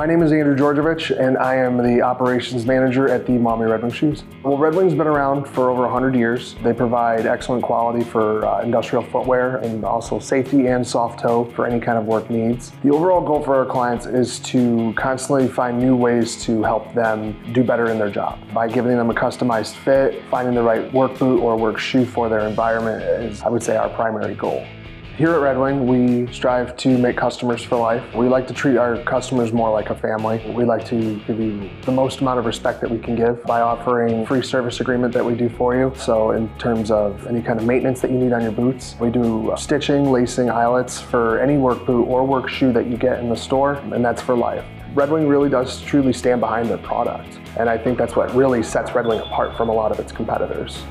My name is Andrew Georgievich, and I am the operations manager at the Maumee Red Wing Shoes. Well, Red Wing's been around for over 100 years. They provide excellent quality for uh, industrial footwear and also safety and soft toe for any kind of work needs. The overall goal for our clients is to constantly find new ways to help them do better in their job. By giving them a customized fit, finding the right work boot or work shoe for their environment is, I would say, our primary goal. Here at Red Wing, we strive to make customers for life. We like to treat our customers more like a family. We like to give you the most amount of respect that we can give by offering free service agreement that we do for you. So in terms of any kind of maintenance that you need on your boots, we do uh, stitching, lacing, eyelets for any work boot or work shoe that you get in the store, and that's for life. Red Wing really does truly stand behind their product. And I think that's what really sets Red Wing apart from a lot of its competitors.